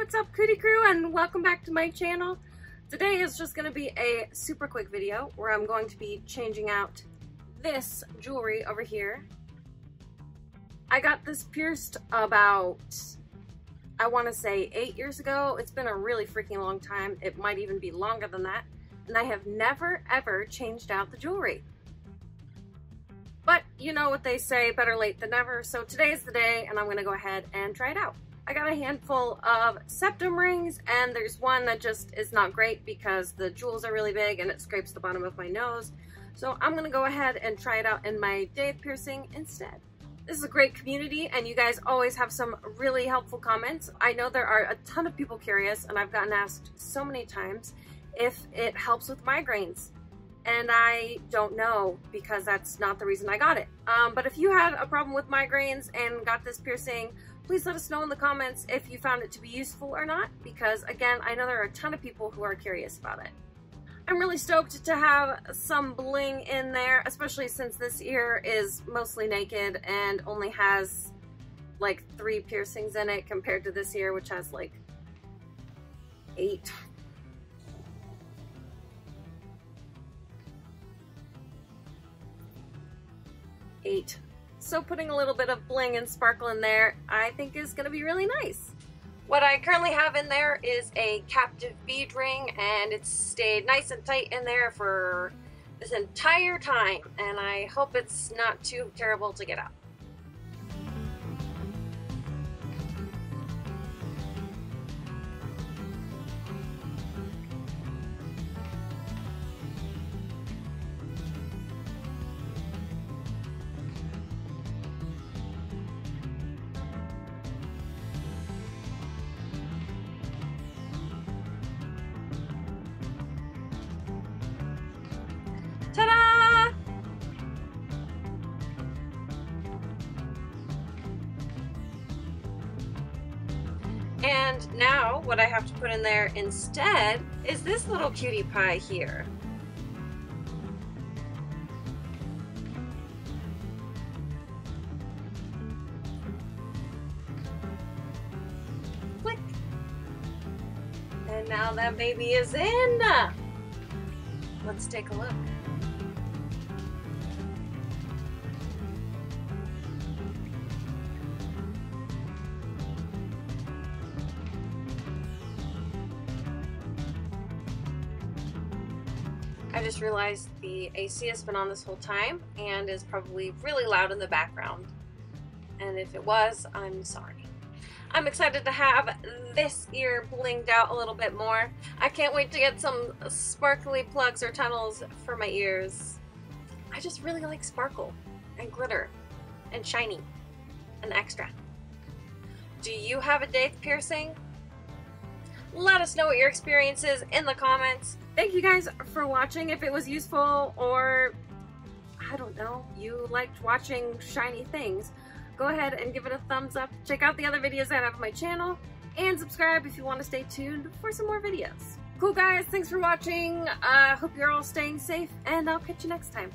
what's up Kootie Crew and welcome back to my channel. Today is just going to be a super quick video where I'm going to be changing out this jewelry over here. I got this pierced about, I want to say eight years ago. It's been a really freaking long time. It might even be longer than that. And I have never ever changed out the jewelry. But you know what they say, better late than never. So today is the day and I'm going to go ahead and try it out. I got a handful of septum rings and there's one that just is not great because the jewels are really big and it scrapes the bottom of my nose. So I'm gonna go ahead and try it out in my daith piercing instead. This is a great community and you guys always have some really helpful comments. I know there are a ton of people curious and I've gotten asked so many times if it helps with migraines and I don't know because that's not the reason I got it. Um, but if you had a problem with migraines and got this piercing, please let us know in the comments if you found it to be useful or not, because again, I know there are a ton of people who are curious about it. I'm really stoked to have some bling in there, especially since this ear is mostly naked and only has like three piercings in it compared to this ear, which has like eight. Eight so putting a little bit of bling and sparkle in there, I think is going to be really nice. What I currently have in there is a captive bead ring and it's stayed nice and tight in there for this entire time and I hope it's not too terrible to get out. And now what I have to put in there instead is this little cutie pie here. Click. And now that baby is in. Let's take a look. I just realized the AC has been on this whole time and is probably really loud in the background. And if it was, I'm sorry. I'm excited to have this ear blinged out a little bit more. I can't wait to get some sparkly plugs or tunnels for my ears. I just really like sparkle and glitter and shiny and extra. Do you have a daith piercing? Let us know what your experience is in the comments. Thank you guys for watching. If it was useful or, I don't know, you liked watching shiny things, go ahead and give it a thumbs up. Check out the other videos I have on my channel and subscribe if you want to stay tuned for some more videos. Cool guys, thanks for watching. I uh, hope you're all staying safe and I'll catch you next time.